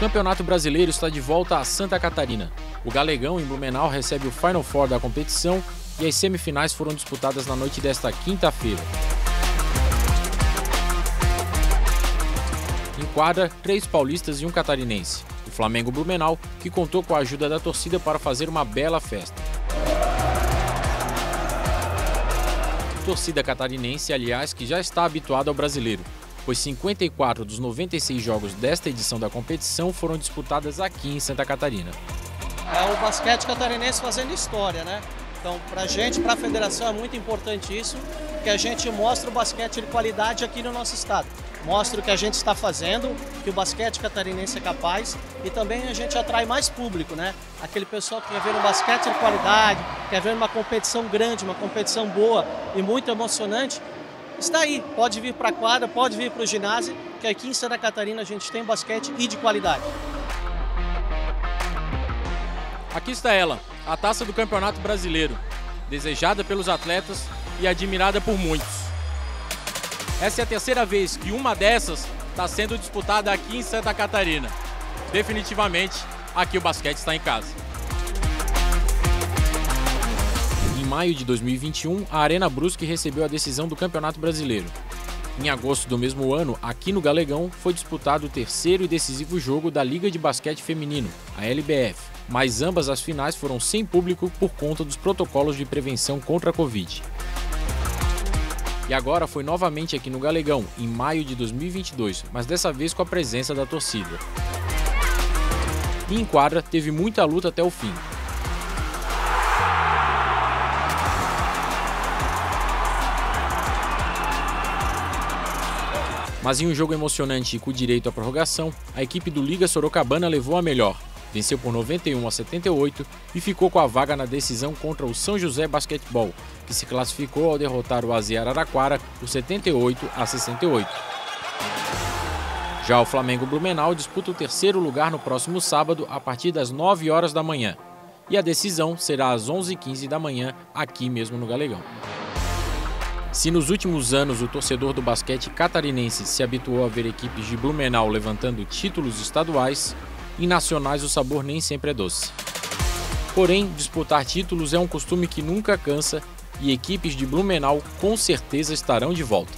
Campeonato Brasileiro está de volta a Santa Catarina. O Galegão, em Blumenau, recebe o Final Four da competição e as semifinais foram disputadas na noite desta quinta-feira. Em quadra, três paulistas e um catarinense. O Flamengo Blumenau, que contou com a ajuda da torcida para fazer uma bela festa. Torcida catarinense, aliás, que já está habituada ao brasileiro pois 54 dos 96 jogos desta edição da competição foram disputadas aqui em Santa Catarina. É o basquete catarinense fazendo história, né? Então, para a gente, para a federação, é muito importante isso, que a gente mostre o basquete de qualidade aqui no nosso estado. Mostre o que a gente está fazendo, que o basquete catarinense é capaz e também a gente atrai mais público, né? Aquele pessoal que quer ver um basquete de qualidade, quer ver uma competição grande, uma competição boa e muito emocionante, está aí. Pode vir para a quadra, pode vir para o ginásio, que aqui em Santa Catarina a gente tem basquete e de qualidade. Aqui está ela, a taça do Campeonato Brasileiro, desejada pelos atletas e admirada por muitos. Essa é a terceira vez que uma dessas está sendo disputada aqui em Santa Catarina. Definitivamente, aqui o basquete está em casa. Maio de 2021, a Arena Brusque recebeu a decisão do Campeonato Brasileiro. Em agosto do mesmo ano, aqui no Galegão, foi disputado o terceiro e decisivo jogo da Liga de Basquete Feminino, a LBF, mas ambas as finais foram sem público por conta dos protocolos de prevenção contra a Covid. E agora foi novamente aqui no Galegão, em maio de 2022, mas dessa vez com a presença da torcida. E em quadra, teve muita luta até o fim. Mas em um jogo emocionante e com direito à prorrogação, a equipe do Liga Sorocabana levou a melhor. Venceu por 91 a 78 e ficou com a vaga na decisão contra o São José Basquetebol, que se classificou ao derrotar o Aziar Araraquara por 78 a 68. Já o Flamengo Blumenau disputa o terceiro lugar no próximo sábado a partir das 9 horas da manhã. E a decisão será às 11h15 da manhã, aqui mesmo no Galegão. Se nos últimos anos o torcedor do basquete catarinense se habituou a ver equipes de Blumenau levantando títulos estaduais, em nacionais o sabor nem sempre é doce. Porém, disputar títulos é um costume que nunca cansa e equipes de Blumenau com certeza estarão de volta.